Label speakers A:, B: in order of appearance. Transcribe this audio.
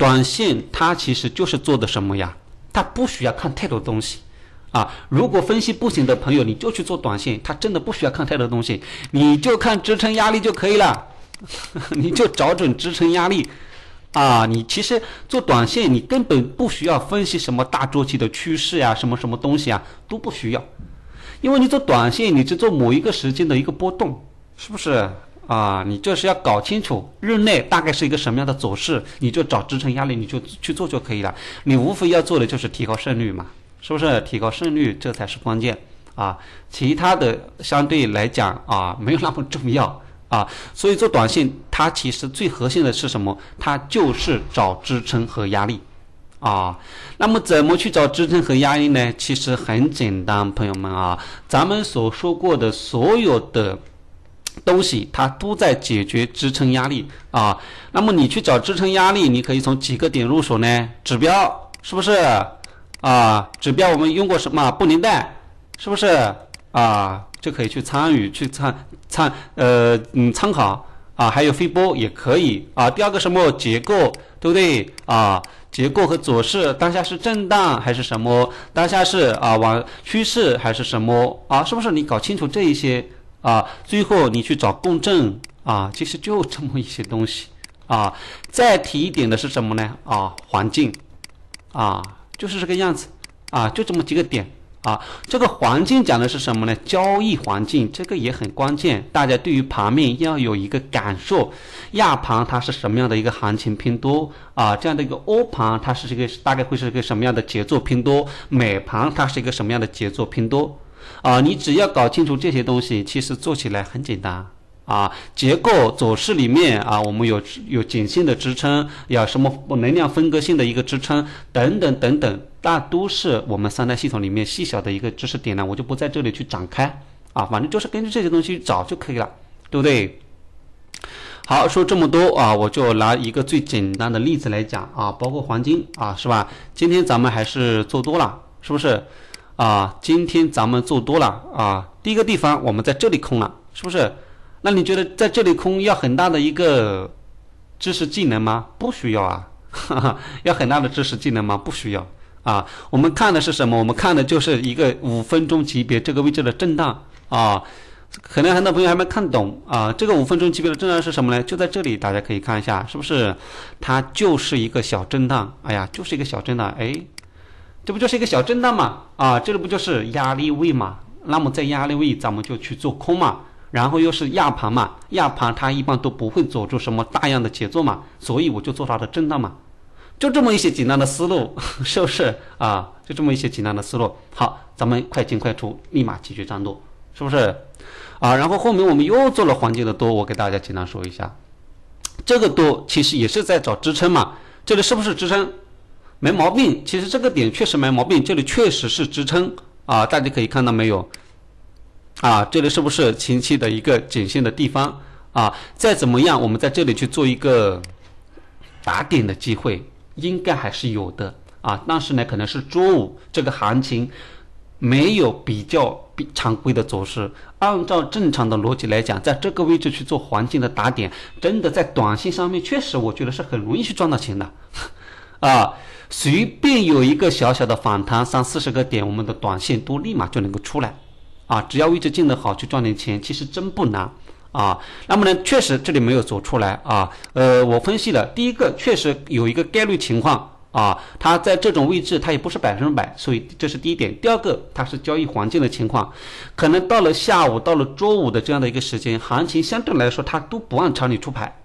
A: 短线它其实就是做的什么呀？它不需要看太多东西啊。如果分析不行的朋友，你就去做短线，它真的不需要看太多东西，你就看支撑压力就可以了，你就找准支撑压力啊。你其实做短线，你根本不需要分析什么大周期的趋势呀，什么什么东西啊，都不需要，因为你做短线，你只做某一个时间的一个波动，是不是？啊，你就是要搞清楚日内大概是一个什么样的走势，你就找支撑压力，你就去做就可以了。你无非要做的就是提高胜率嘛，是不是？提高胜率这才是关键啊！其他的相对来讲啊，没有那么重要啊。所以做短线，它其实最核心的是什么？它就是找支撑和压力啊。那么怎么去找支撑和压力呢？其实很简单，朋友们啊，咱们所说过的所有的。东西它都在解决支撑压力啊，那么你去找支撑压力，你可以从几个点入手呢？指标是不是啊？指标我们用过什么？布林带是不是啊？就可以去参与去参参呃嗯参考啊，还有飞波也可以啊。第二个什么结构对不对啊？结构和走势当下是震荡还是什么？当下是啊往趋势还是什么啊？是不是你搞清楚这一些？啊，最后你去找共振啊，其实就这么一些东西啊。再提一点的是什么呢？啊，环境啊，就是这个样子啊，就这么几个点啊。这个环境讲的是什么呢？交易环境，这个也很关键。大家对于盘面要有一个感受，亚盘它是什么样的一个行情偏多啊？这样的一个欧盘它是一个大概会是一个什么样的节奏偏多？美盘它是一个什么样的节奏偏多？啊，你只要搞清楚这些东西，其实做起来很简单啊。结构走势里面啊，我们有有颈线的支撑，有什么能量分割性的一个支撑等等等等，大都是我们三代系统里面细小的一个知识点呢，我就不在这里去展开啊。反正就是根据这些东西去找就可以了，对不对？好，说这么多啊，我就拿一个最简单的例子来讲啊，包括黄金啊，是吧？今天咱们还是做多了，是不是？啊，今天咱们做多了啊，第一个地方我们在这里空了，是不是？那你觉得在这里空要很大的一个知识技能吗？不需要啊，哈哈，要很大的知识技能吗？不需要啊。我们看的是什么？我们看的就是一个五分钟级别这个位置的震荡啊。可能很多朋友还没看懂啊，这个五分钟级别的震荡是什么呢？就在这里，大家可以看一下，是不是？它就是一个小震荡，哎呀，就是一个小震荡，哎。这不就是一个小震荡嘛？啊，这里不就是压力位嘛？那么在压力位，咱们就去做空嘛。然后又是压盘嘛，压盘它一般都不会走出什么大样的节奏嘛，所以我就做它的震荡嘛。就这么一些简单的思路，是不是啊？就这么一些简单的思路。好，咱们快进快出，立马解决战斗，是不是？啊，然后后面我们又做了黄金的多，我给大家简单说一下，这个多其实也是在找支撑嘛。这里是不是支撑？没毛病，其实这个点确实没毛病，这里确实是支撑啊，大家可以看到没有？啊，这里是不是前期的一个颈线的地方啊？再怎么样，我们在这里去做一个打点的机会，应该还是有的啊。但是呢，可能是周五这个行情没有比较常规的走势，按照正常的逻辑来讲，在这个位置去做黄金的打点，真的在短线上面确实我觉得是很容易去赚到钱的啊。随便有一个小小的反弹，三四十个点，我们的短线都立马就能够出来，啊，只要位置进得好，去赚点钱，其实真不难啊。那么呢，确实这里没有走出来啊。呃，我分析了，第一个确实有一个概率情况啊，它在这种位置，它也不是百分之百，所以这是第一点。第二个，它是交易环境的情况，可能到了下午，到了周五的这样的一个时间，行情相对来说它都不按常理出牌。